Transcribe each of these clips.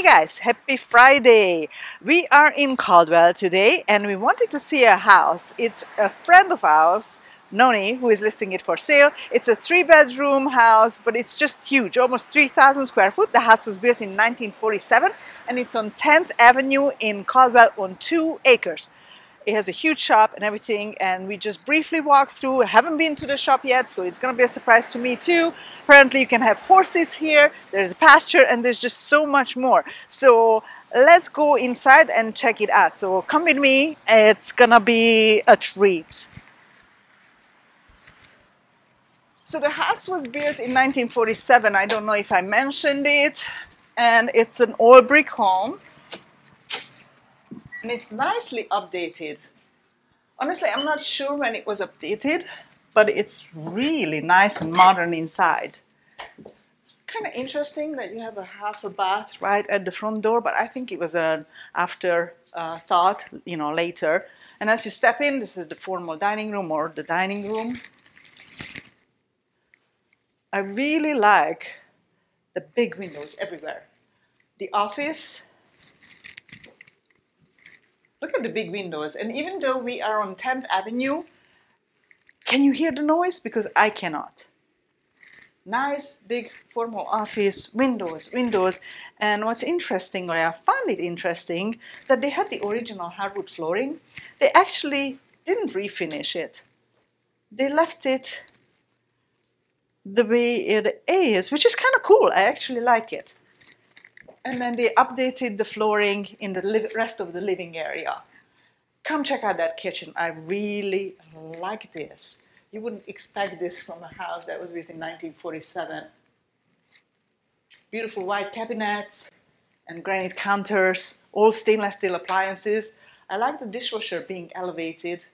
Hey guys, happy Friday! We are in Caldwell today and we wanted to see a house. It's a friend of ours, Nony, who is listing it for sale. It's a three bedroom house, but it's just huge, almost 3,000 square foot. The house was built in 1947 and it's on 10th Avenue in Caldwell on two acres. It has a huge shop and everything and we just briefly walked through. I haven't been to the shop yet so it's gonna be a surprise to me too. Apparently you can have horses here, there's a pasture and there's just so much more. So let's go inside and check it out. So come with me, it's gonna be a treat. So the house was built in 1947. I don't know if I mentioned it. And it's an all brick home and it's nicely updated. Honestly, I'm not sure when it was updated, but it's really nice and modern inside. Kind of interesting that you have a half a bath right at the front door, but I think it was an after uh, thought, you know, later. And as you step in, this is the formal dining room or the dining room. I really like the big windows everywhere. The office Look at the big windows. And even though we are on 10th Avenue, can you hear the noise? Because I cannot. Nice, big, formal office, windows, windows. And what's interesting, or I found it interesting, that they had the original hardwood flooring. They actually didn't refinish it. They left it the way it is, which is kind of cool. I actually like it and then they updated the flooring in the rest of the living area. Come check out that kitchen. I really like this. You wouldn't expect this from a house that was built in 1947. Beautiful white cabinets and granite counters, all stainless steel appliances. I like the dishwasher being elevated.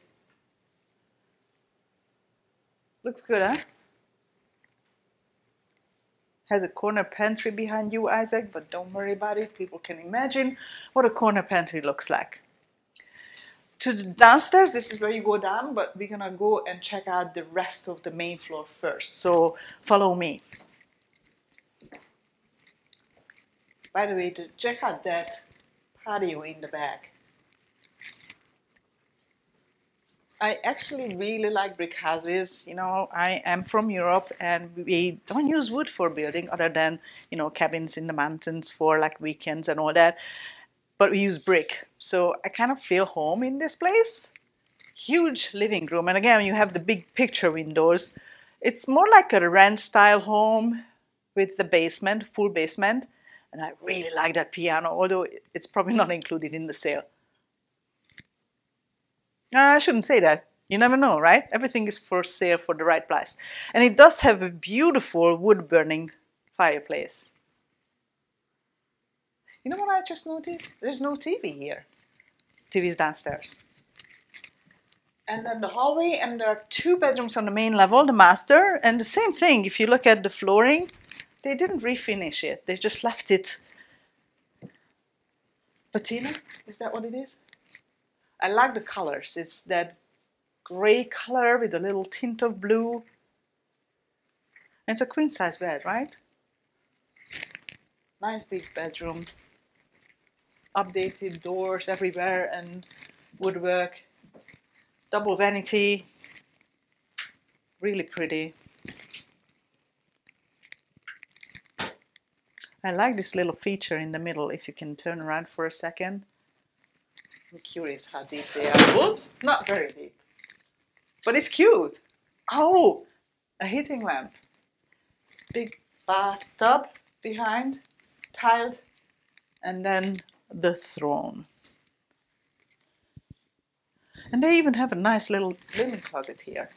Looks good, huh? Has a corner pantry behind you, Isaac, but don't worry about it. People can imagine what a corner pantry looks like. To the downstairs, this is where you go down, but we're gonna go and check out the rest of the main floor first. So follow me. By the way, to check out that patio in the back. I actually really like brick houses. You know, I am from Europe and we don't use wood for building other than, you know, cabins in the mountains for like weekends and all that. But we use brick. So I kind of feel home in this place. Huge living room. And again, you have the big picture windows. It's more like a ranch style home with the basement, full basement. And I really like that piano, although it's probably not included in the sale. I shouldn't say that. You never know, right? Everything is for sale for the right price. And it does have a beautiful wood burning fireplace. You know what I just noticed? There's no TV here. TV is downstairs. And then the hallway, and there are two bedrooms on the main level, the master, and the same thing. If you look at the flooring, they didn't refinish it. They just left it patina. Is that what it is? I like the colors. It's that gray color with a little tint of blue. It's a queen size bed, right? Nice big bedroom. Updated doors everywhere and woodwork. Double vanity. Really pretty. I like this little feature in the middle if you can turn around for a second. I'm curious how deep they are. Oops, not very deep. But it's cute. Oh, a heating lamp. Big bathtub behind, tiled, and then the throne. And they even have a nice little linen closet here.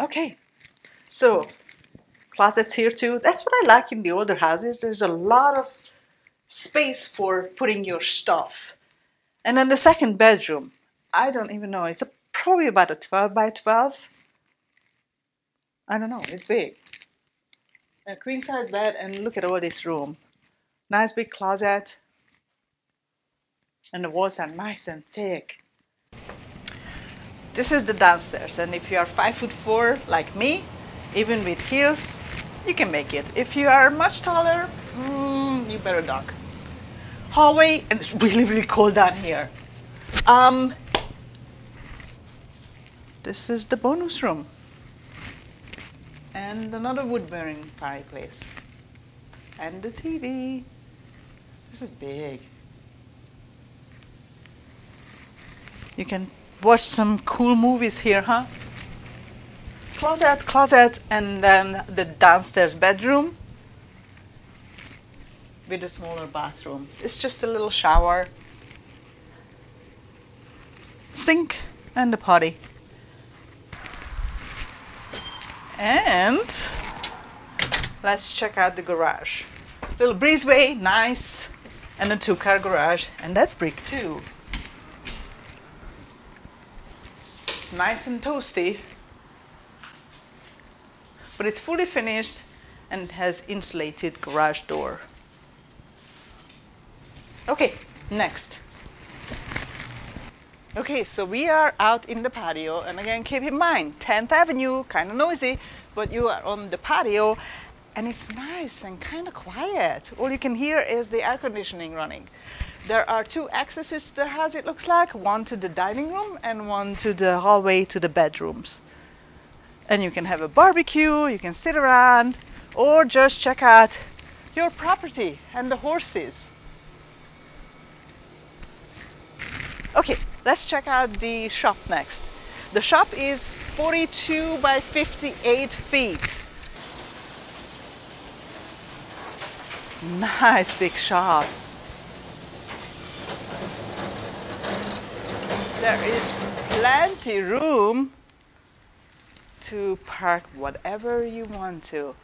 Okay, so closets here too. That's what I like in the older houses. There's a lot of space for putting your stuff. And then the second bedroom, I don't even know, it's a, probably about a 12 by 12. I don't know, it's big. A queen size bed, and look at all this room. Nice big closet. And the walls are nice and thick. This is the downstairs, and if you are five foot four like me, even with heels, you can make it. If you are much taller, mm, you better duck. Hallway, and it's really, really cold down here. Um, this is the bonus room. And another wood-bearing fireplace. And the TV. This is big. You can watch some cool movies here, huh? Closet, closet, and then the downstairs bedroom with a smaller bathroom. It's just a little shower, sink, and a potty. And let's check out the garage. Little breezeway, nice, and a two-car garage, and that's brick too. It's nice and toasty, but it's fully finished and has insulated garage door. Okay, next. Okay, so we are out in the patio, and again, keep in mind, 10th Avenue, kind of noisy, but you are on the patio, and it's nice and kind of quiet. All you can hear is the air conditioning running. There are two accesses to the house, it looks like, one to the dining room and one to the hallway to the bedrooms. And you can have a barbecue, you can sit around, or just check out your property and the horses. Okay, let's check out the shop next. The shop is 42 by 58 feet. Nice big shop. There is plenty room to park whatever you want to.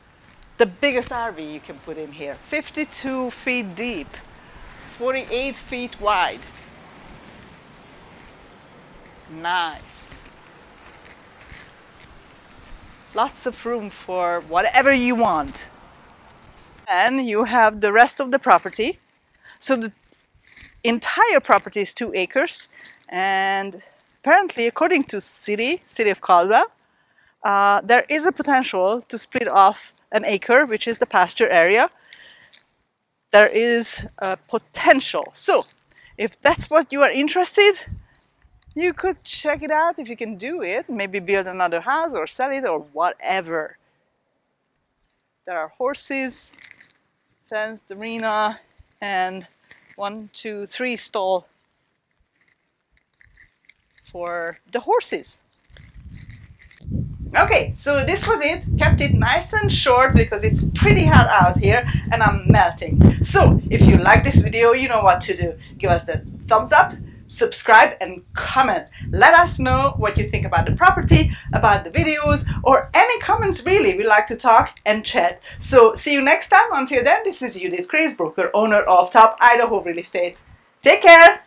The biggest RV you can put in here, 52 feet deep, 48 feet wide. Nice. Lots of room for whatever you want. And you have the rest of the property. So the entire property is two acres. And apparently, according to city, city of Caldwell, uh, there is a potential to split off an acre, which is the pasture area. There is a potential. So if that's what you are interested, you could check it out if you can do it. Maybe build another house or sell it or whatever. There are horses, fenced arena, and one, two, three stall for the horses. Okay, so this was it. Kept it nice and short because it's pretty hot out here and I'm melting. So if you like this video, you know what to do. Give us the thumbs up, subscribe and comment. Let us know what you think about the property, about the videos, or any comments really. We like to talk and chat. So see you next time. Until then, this is Judit Crace, broker owner of Top Idaho Real Estate. Take care.